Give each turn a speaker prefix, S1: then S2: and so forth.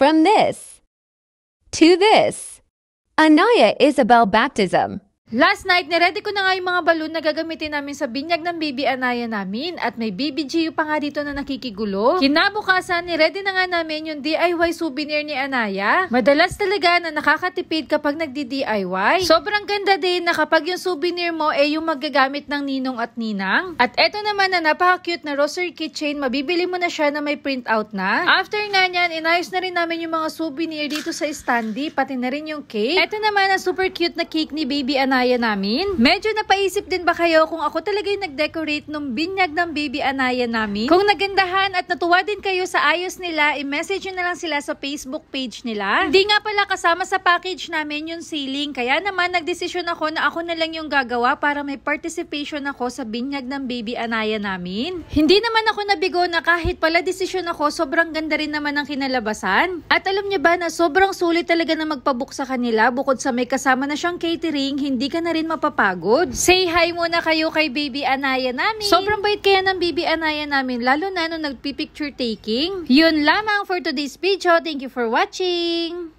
S1: From this to this. Anaya Isabel baptism.
S2: Last night, niready ko na nga yung mga balon na gagamitin namin sa binyag ng baby Anaya namin at may baby pa nga dito na nakikigulo. Kinabukasan, niready na nga namin yung DIY souvenir ni Anaya. Madalas talaga na nakakatipid kapag nagdi-DIY. Sobrang ganda din na kapag yung souvenir mo ay yung magagamit ng ninong at ninang. At eto naman na napaka-cute na rosary keychain, mabibili mo na siya na may printout na. After nga niyan, inayos na rin namin yung mga souvenir dito sa standee, pati na rin yung cake. Eto naman na super cute na cake ni baby Anaya Anaya namin. Medyo napaisip din ba kayo kung ako talaga yung nag-decorate ng binyag ng baby Anaya namin? Kung nagandahan at natuwa din kayo sa ayos nila, i-message nyo na lang sila sa Facebook page nila. Hindi nga pala kasama sa package namin yung ceiling, kaya naman nagdesisyon ako na ako na lang yung gagawa para may participation ako sa binyag ng baby Anaya namin. Hindi naman ako nabigo na kahit pala desisyon ako, sobrang ganda rin naman ng kinalabasan. At alam niyo ba na sobrang sulit talaga na magpabook sa kanila bukod sa may kasama na siyang catering, hindi ka na rin mapapagod. Say hi muna kayo kay Baby Anaya namin. Sobrang bait kaya ng Baby Anaya namin, lalo na nung nagpipicture taking. Yun lamang for today's video. Thank you for watching!